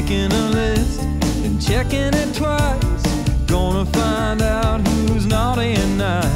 making a list and checking it twice. Gonna find out who's naughty and nice.